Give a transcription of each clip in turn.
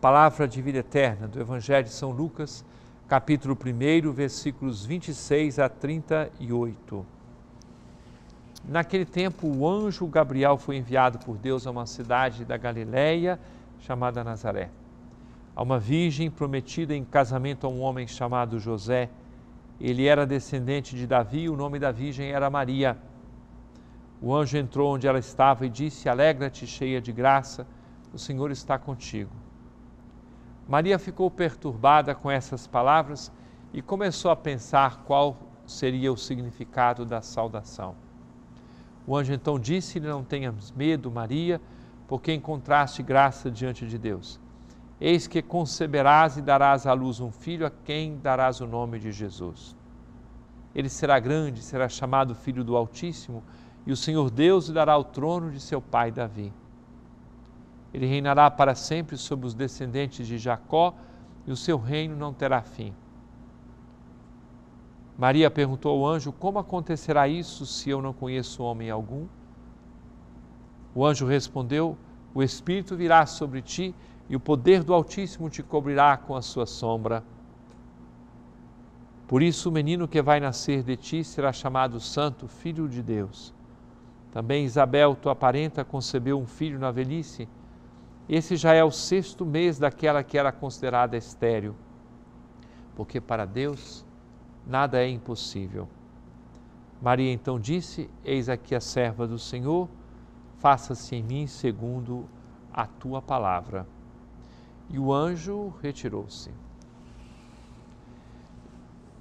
Palavra de vida eterna do Evangelho de São Lucas, capítulo 1, versículos 26 a 38. Naquele tempo, o anjo Gabriel foi enviado por Deus a uma cidade da Galiléia chamada Nazaré, a uma virgem prometida em casamento a um homem chamado José. Ele era descendente de Davi e o nome da virgem era Maria. O anjo entrou onde ela estava e disse: Alegra-te, cheia de graça, o Senhor está contigo. Maria ficou perturbada com essas palavras e começou a pensar qual seria o significado da saudação. O anjo então disse-lhe: Não tenhas medo, Maria, porque encontraste graça diante de Deus. Eis que conceberás e darás à luz um filho a quem darás o nome de Jesus. Ele será grande, será chamado Filho do Altíssimo, e o Senhor Deus lhe dará o trono de seu pai Davi ele reinará para sempre sobre os descendentes de Jacó e o seu reino não terá fim. Maria perguntou ao anjo: Como acontecerá isso se eu não conheço homem algum? O anjo respondeu: O Espírito virá sobre ti e o poder do Altíssimo te cobrirá com a sua sombra. Por isso, o menino que vai nascer de ti será chamado Santo, Filho de Deus. Também Isabel, tua parenta, concebeu um filho na velhice esse já é o sexto mês daquela que era considerada estéril, porque para Deus nada é impossível. Maria então disse: Eis aqui a serva do Senhor, faça-se em mim segundo a tua palavra. E o anjo retirou-se.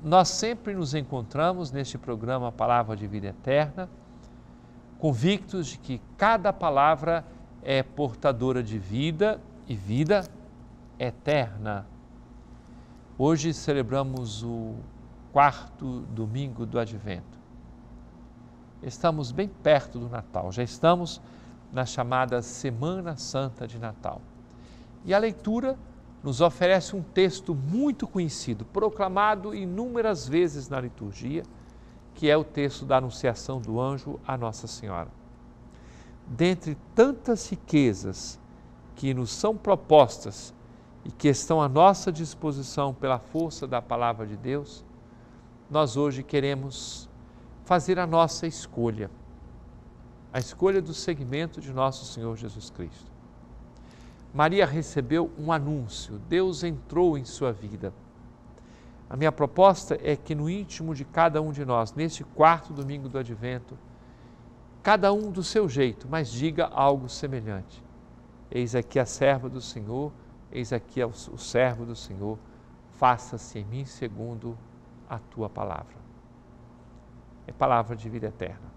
Nós sempre nos encontramos neste programa Palavra de Vida Eterna, convictos de que cada palavra é é portadora de vida e vida eterna. Hoje celebramos o quarto domingo do Advento. Estamos bem perto do Natal, já estamos na chamada Semana Santa de Natal. E a leitura nos oferece um texto muito conhecido, proclamado inúmeras vezes na liturgia, que é o texto da Anunciação do Anjo a Nossa Senhora dentre tantas riquezas que nos são propostas e que estão à nossa disposição pela força da palavra de Deus, nós hoje queremos fazer a nossa escolha, a escolha do segmento de nosso Senhor Jesus Cristo. Maria recebeu um anúncio, Deus entrou em sua vida. A minha proposta é que no íntimo de cada um de nós, neste quarto domingo do advento, cada um do seu jeito, mas diga algo semelhante. Eis aqui a serva do Senhor, eis aqui o servo do Senhor, faça-se em mim segundo a tua palavra. É palavra de vida eterna.